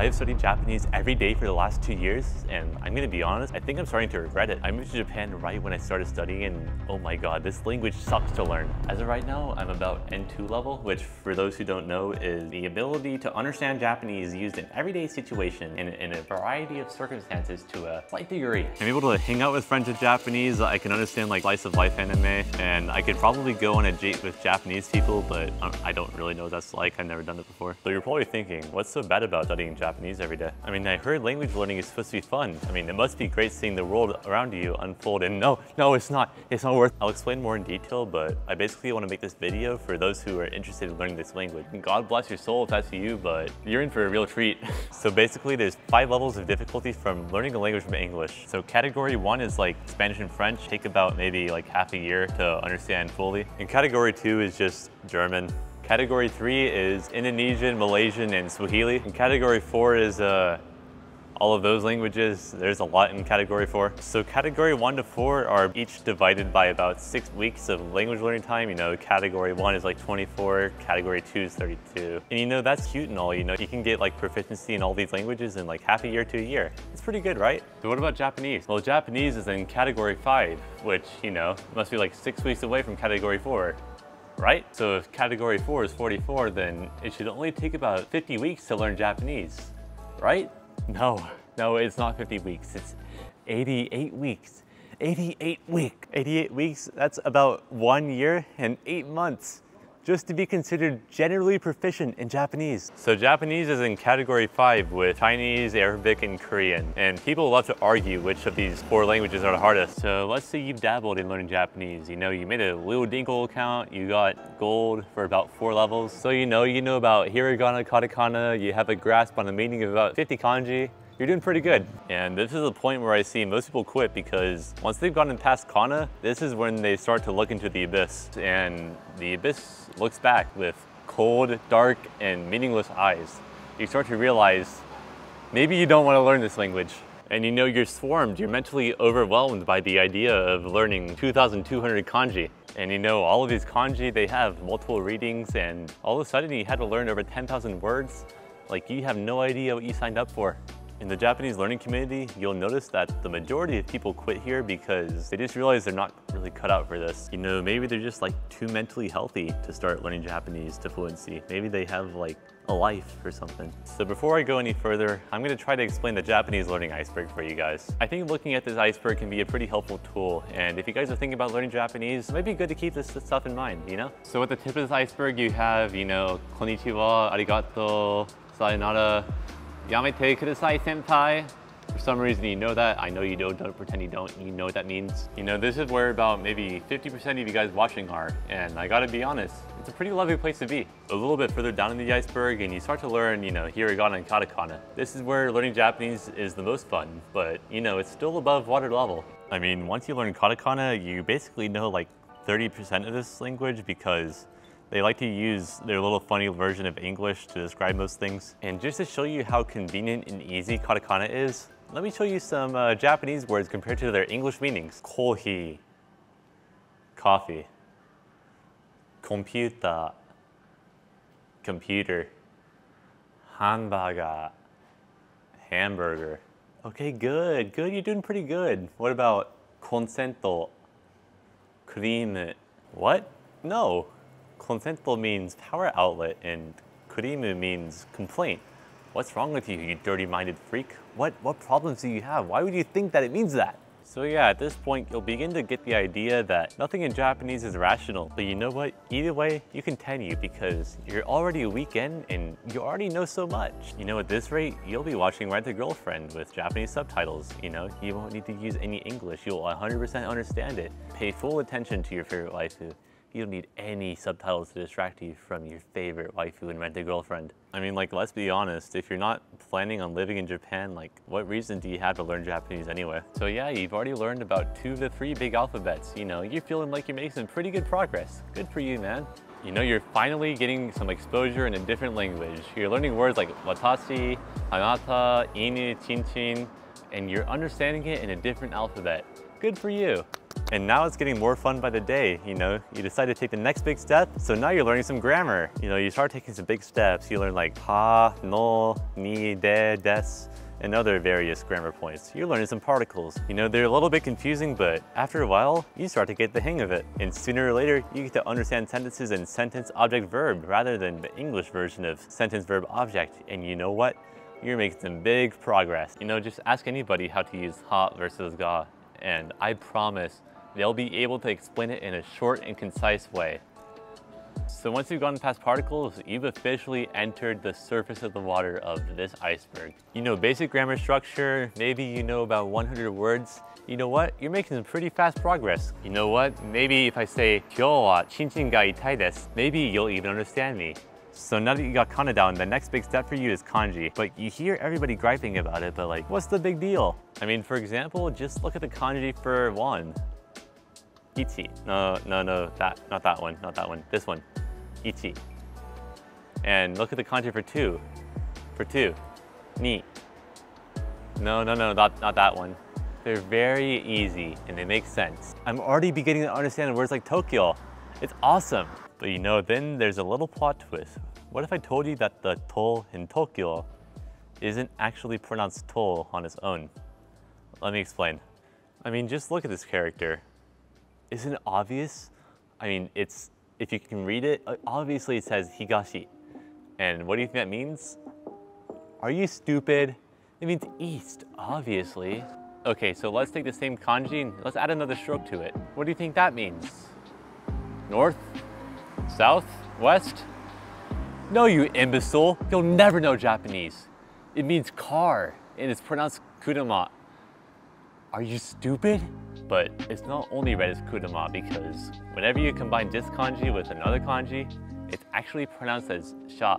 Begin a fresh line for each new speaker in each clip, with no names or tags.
I have studied Japanese every day for the last two years, and I'm gonna be honest, I think I'm starting to regret it. I moved to Japan right when I started studying, and oh my god, this language sucks to learn. As of right now, I'm about N2 level, which for those who don't know is the ability to understand Japanese used in everyday situation in, in a variety of circumstances to a slight degree. I'm able to hang out with friends with Japanese, I can understand like slice of life anime, and I could probably go on a date with Japanese people, but um, I don't really know what that's like. I've never done it before. So you're probably thinking, what's so bad about studying Japanese every day? I mean, I heard language learning is supposed to be fun. I mean, it must be great seeing the world around you unfold, and no, no, it's not. It's not worth it. I'll explain more in detail, but I basically want to make this video for those who are interested in learning this language. God bless your soul if that's you, but you're in for a real treat. so basically, there's five levels of difficulty from learning a language from English. So category one is like Spanish and French, take about maybe like half a year to understand fully. And category two is just German. Category three is Indonesian, Malaysian, and Swahili. And category four is uh, all of those languages. There's a lot in category four. So category one to four are each divided by about six weeks of language learning time. You know, category one is like 24, category two is 32. And you know, that's cute and all, you know, you can get like proficiency in all these languages in like half a year to a year. It's pretty good, right? So what about Japanese? Well, Japanese is in category five, which, you know, must be like six weeks away from category four right? So if category four is 44, then it should only take about 50 weeks to learn Japanese, right? No, no, it's not 50 weeks. It's 88 weeks. 88 week. 88 weeks, that's about one year and eight months just to be considered generally proficient in Japanese. So Japanese is in category five with Chinese, Arabic, and Korean. And people love to argue which of these four languages are the hardest. So let's say you've dabbled in learning Japanese. You know, you made a little Duolingo account, you got gold for about four levels. So you know, you know about hiragana, katakana, you have a grasp on the meaning of about 50 kanji you're doing pretty good. And this is the point where I see most people quit because once they've gotten past Kana, this is when they start to look into the abyss. And the abyss looks back with cold, dark, and meaningless eyes. You start to realize maybe you don't want to learn this language. And you know you're swarmed, you're mentally overwhelmed by the idea of learning 2,200 kanji. And you know, all of these kanji, they have multiple readings and all of a sudden you had to learn over 10,000 words. Like you have no idea what you signed up for. In the Japanese learning community, you'll notice that the majority of people quit here because they just realize they're not really cut out for this. You know, maybe they're just like too mentally healthy to start learning Japanese to fluency. Maybe they have like a life or something. So before I go any further, I'm gonna try to explain the Japanese learning iceberg for you guys. I think looking at this iceberg can be a pretty helpful tool. And if you guys are thinking about learning Japanese, it might be good to keep this stuff in mind, you know? So at the tip of this iceberg, you have, you know, konnichiwa, arigato, sayonara, Yamete kudasai senpai. For some reason you know that. I know you don't, don't pretend you don't. You know what that means. You know, this is where about maybe 50% of you guys watching are. And I gotta be honest, it's a pretty lovely place to be. A little bit further down in the iceberg and you start to learn, you know, hiragana and katakana. This is where learning Japanese is the most fun, but you know, it's still above water level. I mean, once you learn katakana, you basically know like 30% of this language because they like to use their little funny version of English to describe most things. And just to show you how convenient and easy katakana is, let me show you some uh, Japanese words compared to their English meanings. Kohi, coffee. Computer, computer. Hamburger, hamburger. Okay, good, good, you're doing pretty good. What about consento, cream? What? No, Consento means power outlet and kurimu means complaint. What's wrong with you, you dirty-minded freak? What, what problems do you have? Why would you think that it means that? So yeah, at this point, you'll begin to get the idea that nothing in Japanese is rational. But you know what? Either way, you can continue because you're already a weekend and you already know so much. You know, at this rate, you'll be watching Rent a Girlfriend with Japanese subtitles. You know, you won't need to use any English. You'll 100% understand it. Pay full attention to your favorite waifu you don't need any subtitles to distract you from your favorite waifu and rent-a-girlfriend. I mean, like, let's be honest, if you're not planning on living in Japan, like, what reason do you have to learn Japanese anyway? So yeah, you've already learned about two of the three big alphabets. You know, you're feeling like you're making some pretty good progress. Good for you, man. You know, you're finally getting some exposure in a different language. You're learning words like watashi, anata, inu, chinchin, and you're understanding it in a different alphabet. Good for you. And now it's getting more fun by the day, you know? You decide to take the next big step, so now you're learning some grammar. You know, you start taking some big steps. You learn like ha, no, ni, de, des, and other various grammar points. You're learning some particles. You know, they're a little bit confusing, but after a while, you start to get the hang of it. And sooner or later, you get to understand sentences in sentence, object, verb, rather than the English version of sentence, verb, object. And you know what? You're making some big progress. You know, just ask anybody how to use ha versus ga, and I promise they'll be able to explain it in a short and concise way. So once you've gone past particles, you've officially entered the surface of the water of this iceberg. You know basic grammar structure, maybe you know about 100 words. You know what? You're making some pretty fast progress. You know what? Maybe if I say, maybe you'll even understand me. So now that you got kana down, the next big step for you is kanji. But you hear everybody griping about it, but like, what's the big deal? I mean, for example, just look at the kanji for one. Ichi. No, no, no, that, not that one, not that one. This one, ichi. And look at the kanji for two. For two, ni. No, no, no, not, not that one. They're very easy and they make sense. I'm already beginning to understand words like Tokyo. It's awesome. But you know, then there's a little plot twist. What if I told you that the toll in Tokyo isn't actually pronounced toll on its own? Let me explain. I mean, just look at this character. Isn't it obvious? I mean, it's if you can read it, uh, obviously it says Higashi. And what do you think that means? Are you stupid? It means east, obviously. Okay, so let's take the same kanji and let's add another stroke to it. What do you think that means? North? South? West? No, you imbecile. You'll never know Japanese. It means car, and it's pronounced kuruma. Are you stupid? But it's not only read as kuruma because whenever you combine this kanji with another kanji, it's actually pronounced as sha,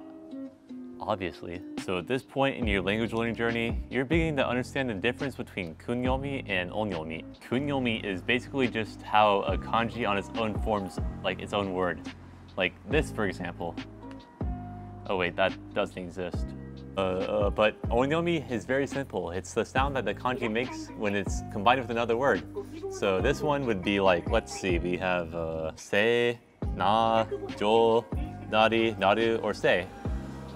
obviously. So at this point in your language learning journey, you're beginning to understand the difference between kunyomi and onyomi. Kunyomi is basically just how a kanji on its own forms like its own word. Like this, for example. Oh wait, that doesn't exist. Uh, uh, but onyomi is very simple. It's the sound that the kanji makes when it's combined with another word. So this one would be like, let's see, we have uh, se, na, jo, nari, naru, or se.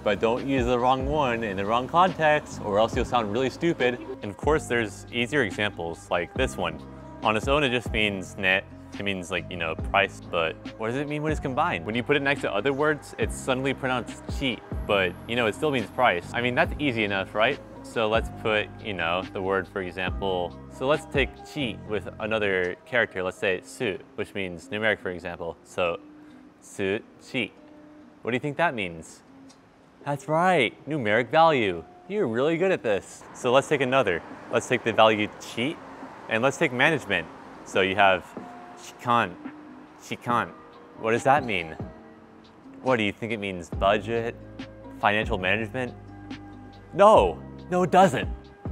But don't use the wrong one in the wrong context or else you'll sound really stupid. And of course there's easier examples like this one. On its own it just means net it means like, you know, price, but what does it mean when it's combined? When you put it next to other words, it's suddenly pronounced cheap, but you know, it still means price. I mean, that's easy enough, right? So let's put, you know, the word, for example, so let's take cheat with another character. Let's say su, which means numeric, for example. So su, cheat. What do you think that means? That's right, numeric value. You're really good at this. So let's take another. Let's take the value cheat and let's take management. So you have she can't. She can't. What does that mean? What, do you think it means budget? Financial management? No, no it doesn't.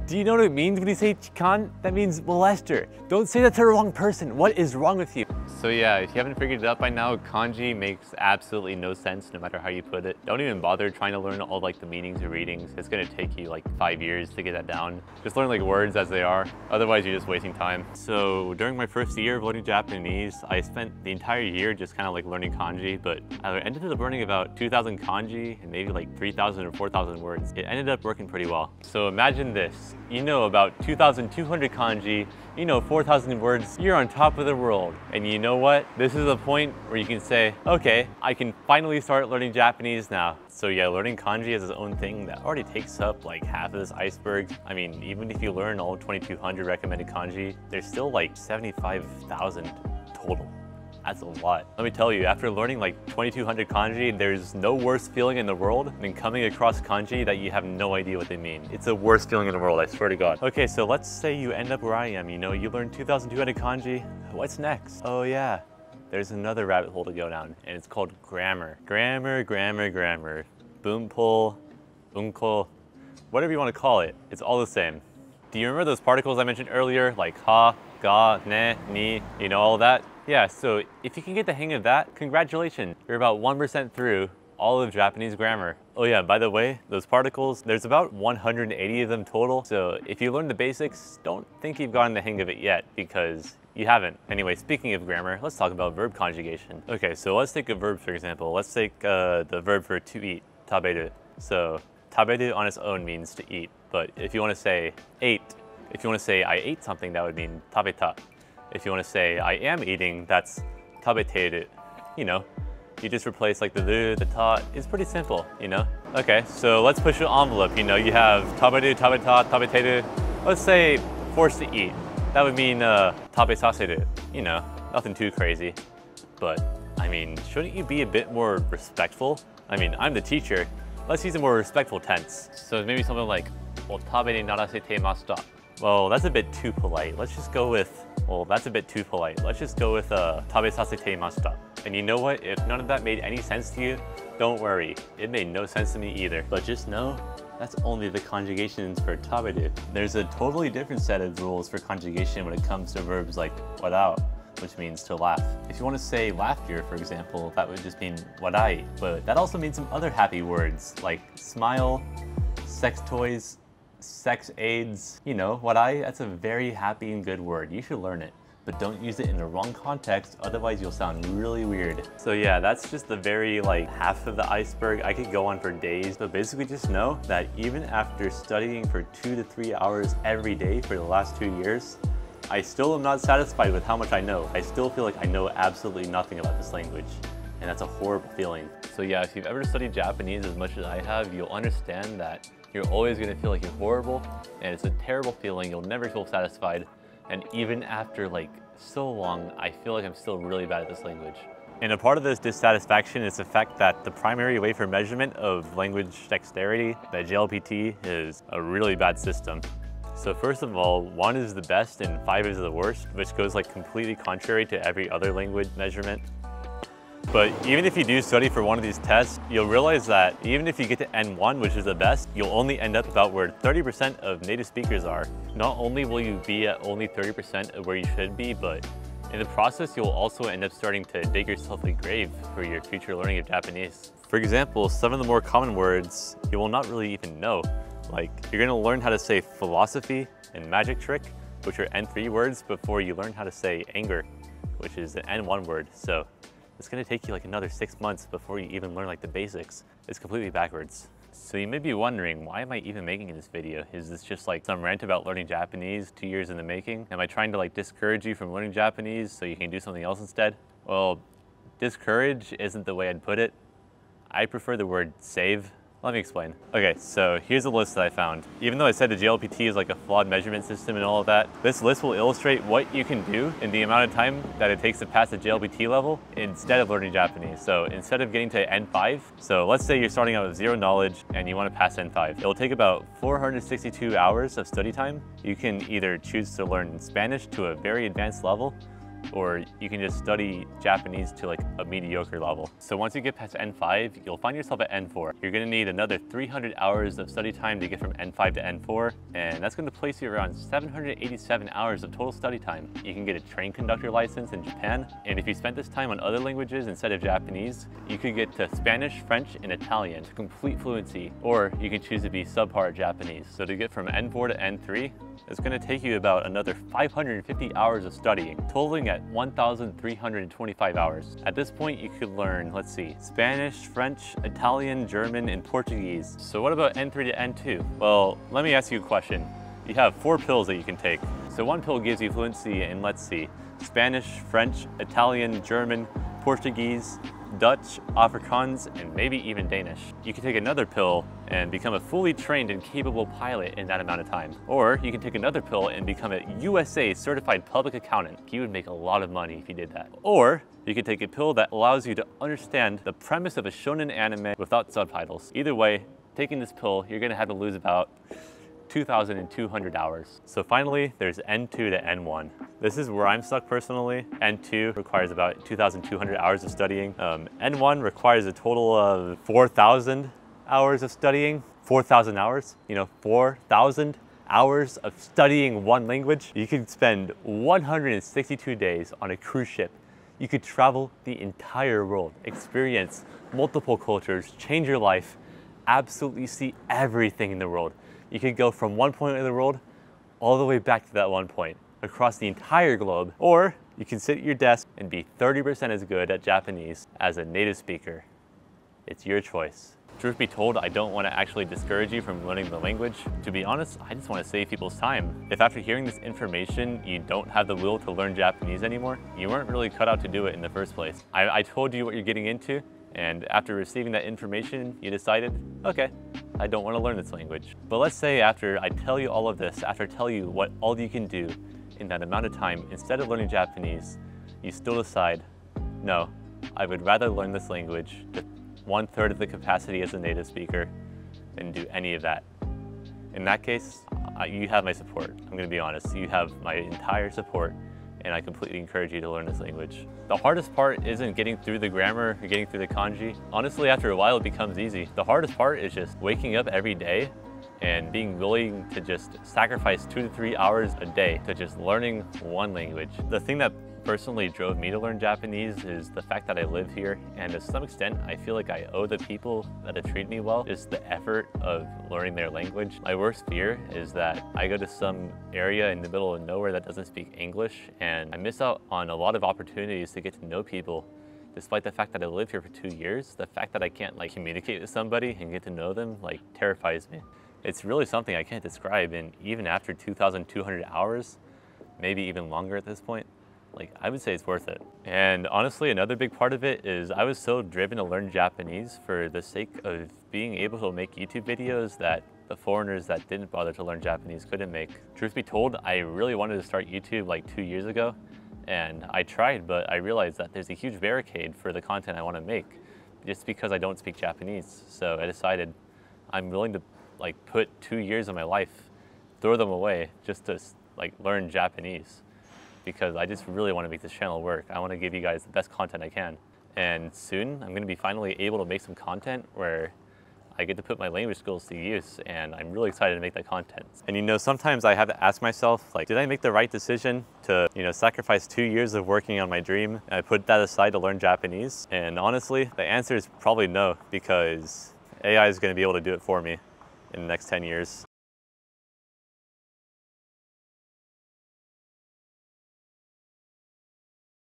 Do you know what it means when you say chikan? That means molester. Don't say that to the wrong person. What is wrong with you? So yeah, if you haven't figured it out by now, kanji makes absolutely no sense no matter how you put it. Don't even bother trying to learn all like the meanings or readings. It's gonna take you like five years to get that down. Just learn like words as they are. Otherwise, you're just wasting time. So during my first year of learning Japanese, I spent the entire year just kind of like learning kanji, but I ended up learning about 2,000 kanji and maybe like 3,000 or 4,000 words. It ended up working pretty well. So imagine this. You know about 2,200 kanji, you know 4,000 words, you're on top of the world. And you know what? This is a point where you can say, okay, I can finally start learning Japanese now. So yeah, learning kanji is its own thing that already takes up like half of this iceberg. I mean, even if you learn all 2,200 recommended kanji, there's still like 75,000 total. That's a lot. Let me tell you, after learning like 2200 kanji, there's no worse feeling in the world than coming across kanji that you have no idea what they mean. It's the worst feeling in the world, I swear to God. Okay, so let's say you end up where I am, you know, you learn 2200 kanji. What's next? Oh yeah, there's another rabbit hole to go down, and it's called grammar. Grammar, grammar, grammar. bunpou, unko, whatever you want to call it, it's all the same. Do you remember those particles I mentioned earlier, like ha, ga, ne, ni, you know all that? Yeah, so if you can get the hang of that, congratulations. You're about 1% through all of Japanese grammar. Oh yeah, by the way, those particles, there's about 180 of them total. So if you learn the basics, don't think you've gotten the hang of it yet because you haven't. Anyway, speaking of grammar, let's talk about verb conjugation. Okay, so let's take a verb for example. Let's take uh, the verb for to eat, taberu. So taberu on its own means to eat, but if you want to say ate, if you want to say I ate something, that would mean tabeta. If you want to say I am eating, that's tabeteru. You know, you just replace like the the, the ta. It's pretty simple, you know? Okay, so let's push an envelope. You know, you have taberu, tabeta, tabeteru. Let's say forced to eat. That would mean uh, tabesaseru. You know, nothing too crazy. But, I mean, shouldn't you be a bit more respectful? I mean, I'm the teacher. Let's use a more respectful tense. So maybe something like, otabe ni narasete mashita. Well, that's a bit too polite. Let's just go with, well, that's a bit too polite. Let's just go with uh, tabe sasete. And you know what? If none of that made any sense to you, don't worry. It made no sense to me either. But just know, that's only the conjugations for taberu. There's a totally different set of rules for conjugation when it comes to verbs like warau, which means to laugh. If you want to say laughter, for example, that would just mean warai. But that also means some other happy words like smile, sex toys, sex aids, you know, what I, that's a very happy and good word. You should learn it but don't use it in the wrong context, otherwise you'll sound really weird. So yeah, that's just the very like half of the iceberg. I could go on for days, but basically just know that even after studying for two to three hours every day for the last two years, I still am not satisfied with how much I know. I still feel like I know absolutely nothing about this language. And that's a horrible feeling. So yeah, if you've ever studied Japanese as much as I have, you'll understand that you're always gonna feel like you're horrible and it's a terrible feeling. You'll never feel satisfied. And even after like so long, I feel like I'm still really bad at this language. And a part of this dissatisfaction is the fact that the primary way for measurement of language dexterity, the JLPT, is a really bad system. So first of all, one is the best and five is the worst, which goes like completely contrary to every other language measurement. But even if you do study for one of these tests, you'll realize that even if you get to N1, which is the best, you'll only end up about where 30% of native speakers are. Not only will you be at only 30% of where you should be, but in the process, you'll also end up starting to dig yourself a grave for your future learning of Japanese. For example, some of the more common words you will not really even know. Like, you're gonna learn how to say philosophy and magic trick, which are N3 words, before you learn how to say anger, which is an N1 word. So it's gonna take you like another six months before you even learn like the basics. It's completely backwards. So you may be wondering, why am I even making this video? Is this just like some rant about learning Japanese two years in the making? Am I trying to like discourage you from learning Japanese so you can do something else instead? Well, discourage isn't the way I'd put it. I prefer the word save let me explain. Okay, so here's a list that I found. Even though I said the JLPT is like a flawed measurement system and all of that, this list will illustrate what you can do in the amount of time that it takes to pass the JLPT level instead of learning Japanese. So instead of getting to N5, so let's say you're starting out with zero knowledge and you want to pass N5. It'll take about 462 hours of study time. You can either choose to learn Spanish to a very advanced level or you can just study Japanese to like a mediocre level. So once you get past N5, you'll find yourself at N4. You're gonna need another 300 hours of study time to get from N5 to N4, and that's gonna place you around 787 hours of total study time. You can get a train conductor license in Japan, and if you spent this time on other languages instead of Japanese, you could get to Spanish, French, and Italian to complete fluency, or you can choose to be subpar Japanese. So to get from N4 to N3, it's going to take you about another 550 hours of studying, totaling at 1,325 hours. At this point, you could learn, let's see, Spanish, French, Italian, German, and Portuguese. So what about N3 to N2? Well, let me ask you a question. You have four pills that you can take. So one pill gives you fluency in, let's see, Spanish, French, Italian, German, Portuguese, Dutch, Afrikaans, and maybe even Danish. You can take another pill and become a fully trained and capable pilot in that amount of time. Or you can take another pill and become a USA certified public accountant. You would make a lot of money if you did that. Or you can take a pill that allows you to understand the premise of a shonen anime without subtitles. Either way, taking this pill, you're gonna have to lose about 2,200 hours. So finally, there's N2 to N1. This is where I'm stuck personally. N2 requires about 2,200 hours of studying. Um, N1 requires a total of 4,000 hours of studying. 4,000 hours, you know, 4,000 hours of studying one language. You could spend 162 days on a cruise ship You could travel the entire world, experience multiple cultures, change your life, absolutely see everything in the world. You could go from one point in the world all the way back to that one point across the entire globe, or you can sit at your desk and be 30% as good at Japanese as a native speaker. It's your choice. Truth be told, I don't want to actually discourage you from learning the language. To be honest, I just want to save people's time. If after hearing this information, you don't have the will to learn Japanese anymore, you weren't really cut out to do it in the first place. I, I told you what you're getting into, and after receiving that information, you decided, okay, I don't want to learn this language. But let's say after I tell you all of this, after I tell you what all you can do in that amount of time, instead of learning Japanese, you still decide, no, I would rather learn this language to one third of the capacity as a native speaker than do any of that. In that case, you have my support. I'm gonna be honest. You have my entire support and I completely encourage you to learn this language. The hardest part isn't getting through the grammar or getting through the kanji. Honestly, after a while, it becomes easy. The hardest part is just waking up every day and being willing to just sacrifice two to three hours a day to just learning one language. The thing that personally drove me to learn Japanese is the fact that I live here and to some extent I feel like I owe the people that have treated me well is the effort of learning their language. My worst fear is that I go to some area in the middle of nowhere that doesn't speak English and I miss out on a lot of opportunities to get to know people despite the fact that I live here for two years, the fact that I can't like communicate with somebody and get to know them like terrifies me. It's really something I can't describe and even after 2,200 hours, maybe even longer at this point, like I would say it's worth it. And honestly, another big part of it is I was so driven to learn Japanese for the sake of being able to make YouTube videos that the foreigners that didn't bother to learn Japanese couldn't make. Truth be told, I really wanted to start YouTube like two years ago and I tried, but I realized that there's a huge barricade for the content I want to make just because I don't speak Japanese. So I decided I'm willing to like put two years of my life, throw them away just to like learn Japanese because I just really want to make this channel work. I want to give you guys the best content I can. And soon I'm going to be finally able to make some content where I get to put my language skills to use and I'm really excited to make that content. And you know, sometimes I have to ask myself, like, did I make the right decision to, you know, sacrifice two years of working on my dream I put that aside to learn Japanese? And honestly, the answer is probably no, because AI is going to be able to do it for me in the next 10 years.